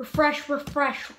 refresh, refresh,